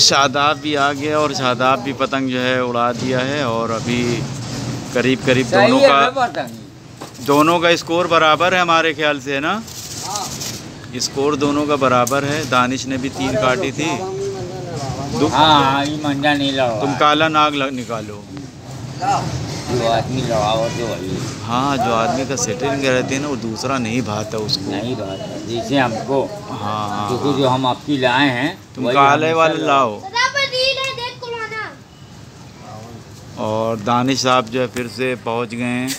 शादाब भी आ गया और शादाब भी पतंग जो है उड़ा दिया है और अभी करीब करीब दोनों का दोनों का स्कोर बराबर है हमारे ख्याल से है ना? स्कोर दोनों का बराबर है। दानिश ने भी तीन काटी थी। हाँ हाँ ये मंजा नहीं तुम काला नाग निकालो। जो आदमी लगाओ वही हाँ जो आदमी का सेटिंग रहती है ना वो दूसरा नहीं भाता उसको। नहीं बात है जैसे हमको हाँ हाँ, क्योंकि जो हाँ। हम आपकी लाए हैं तुम काले वाले लाओ। है और दानिश साहब जो है फिर से पहुँच गए हैं।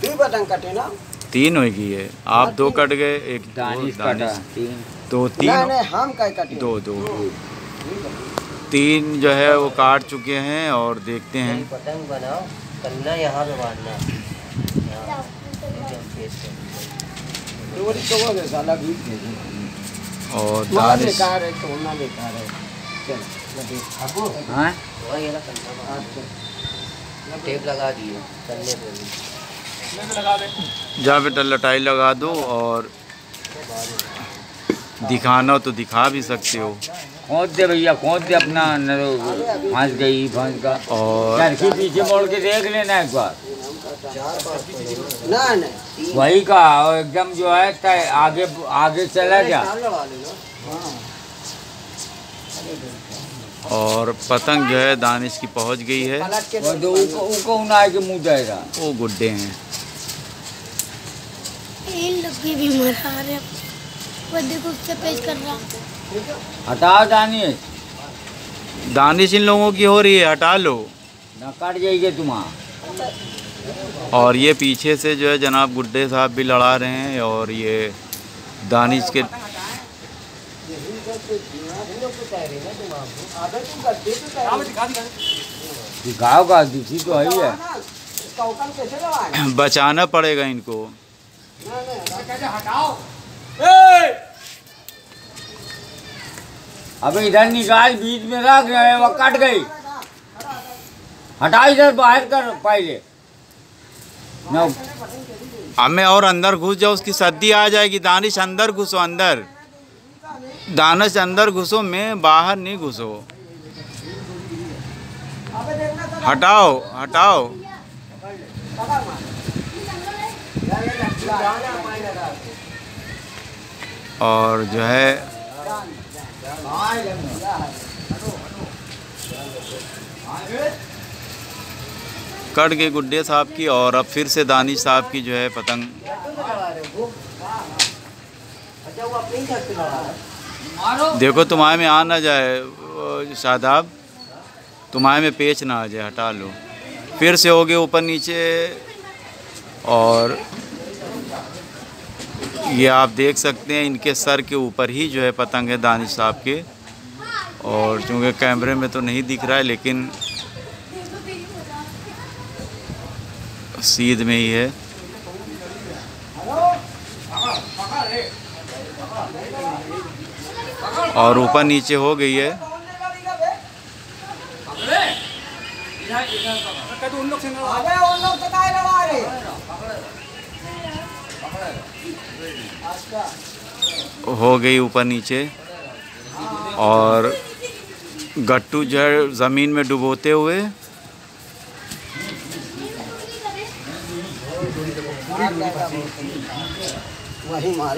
तीन पतंग कटे ना। तीन होगी है। आप दो कट गए एक दानिश दानिश। तीन। तो नहीं तीन नहीं हम कटे। दो दो। तीन जो है वो काट चुके हैं और देखते हैं। पतंग बनाओ। कन्ना यहाँ पे बांधना चोरी तो और बेकार है है। हाँ? टेप लगा दिए जहाँ पे लटाई लगा दो और दिखाना हो तो दिखा भी सकते हो। खोद दे भैया खोद दे अपना फंस गई फंस का। और पीछे मोड़ के देख लेना एक बार। वही का और एकदम जो है तय आगे आगे चला जा। हाँ और पतंग जो है दानिश की पहुँच गई है। उनको उनाए के मुँह जाएगा। वो गुड्डे हैं। इन लोग भी मरा रहे हैं। वो देखो उससे पेश कर रहा। हटाओ दानिश। दानिश इन लोगों की हो रही है हटा लो। न कट जाइए तुम्हारा और ये पीछे से जो है जनाब गुड्डे साहब भी लड़ा रहे हैं और ये दानिश के दिखाओ का दिखी तो है ही है। बचाना पड़ेगा इनको। अब इधर निकाल बीच में रख रहे वो कट गई। हटा इधर बाहर कर, पहले। न। हमें और अंदर घुस जाओ, उसकी सर्दी आ जाएगी। दानिश, अंदर घुसो, अंदर। दानिश, अंदर घुसो, मैं बाहर नहीं घुसो। हटाओ हटाओ। और जो है कट गए गुड्डे साहब की और अब फिर से दानिश साहब की जो है पतंग। देखो, तुम्हारे में आ ना जाए शादाब तुम्हारे में पेच ना आ जाए, हटा लो। फिर से हो गए ऊपर नीचे और ये आप देख सकते हैं इनके सर के ऊपर ही जो है पतंग है दानिश साहब के और चूँकि कैमरे में तो नहीं दिख रहा है लेकिन सीध में ही है और ऊपर नीचे हो गई है उन लोग तो काय लगा रहे हो गई ऊपर नीचे। और गट्टू जो है ज़मीन में डुबोते हुए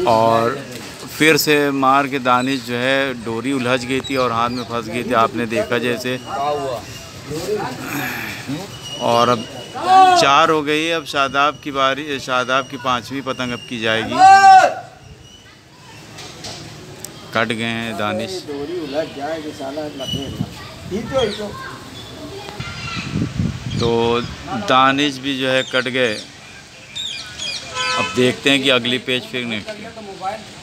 और फिर से मार के दानिश जो है, डोरी उलझ गई थी और हाथ में फंस गई थी। आपने देखा जैसे। और अब चार हो गई अब शादाब की बारी, शादाब की पांचवी पतंग अब की जाएगी। कट गए हैं, दानिश। तो दानिश भी जो है कट गए। अब देखते हैं कि अगली पेज फिर नेक्स्ट।